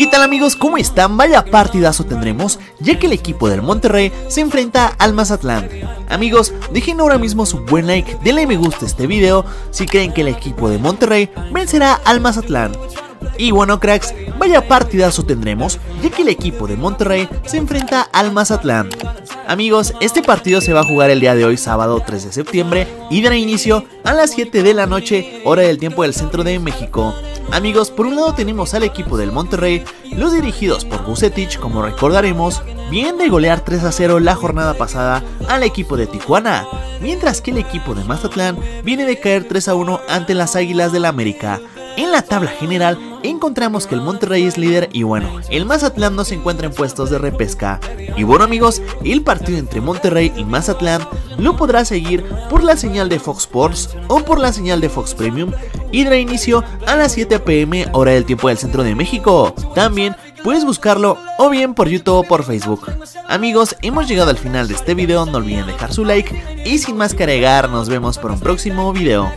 ¿Qué tal amigos? ¿Cómo están? Vaya partidazo tendremos, ya que el equipo del Monterrey se enfrenta al Mazatlán. Amigos, dejen ahora mismo su buen like, denle me gusta a este video si creen que el equipo de Monterrey vencerá al Mazatlán. Y bueno cracks, vaya partidazo tendremos, ya que el equipo de Monterrey se enfrenta al Mazatlán. Amigos, este partido se va a jugar el día de hoy, sábado 3 de septiembre, y dará inicio a las 7 de la noche, hora del tiempo del centro de México. Amigos, por un lado tenemos al equipo del Monterrey, los dirigidos por Bucetich, como recordaremos, vienen de golear 3 a 0 la jornada pasada al equipo de Tijuana, mientras que el equipo de Mazatlán viene de caer 3 a 1 ante las Águilas del la América. En la tabla general encontramos que el Monterrey es líder y bueno, el Mazatlán no se encuentra en puestos de repesca. Y bueno amigos, el partido entre Monterrey y Mazatlán lo podrá seguir por la señal de Fox Sports o por la señal de Fox Premium y dará inicio a las 7 pm hora del tiempo del centro de México. También puedes buscarlo o bien por YouTube o por Facebook. Amigos, hemos llegado al final de este video, no olviden dejar su like y sin más que agregar, nos vemos por un próximo video.